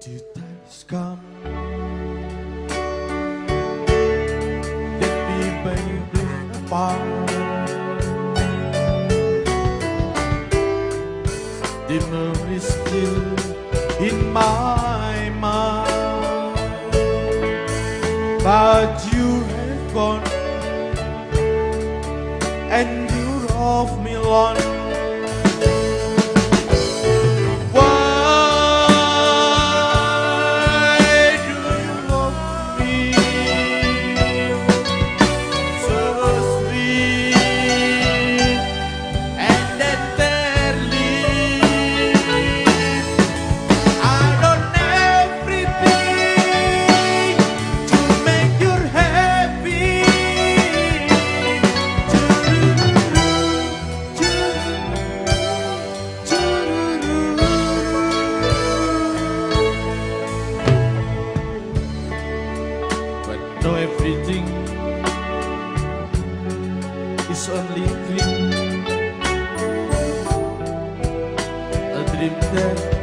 The times come that we may drift apart. The moon is still in my mind, but you have gone and you love me long. Everything is only a dream, a dream that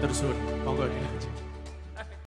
tersebut. Monggo dilanjut.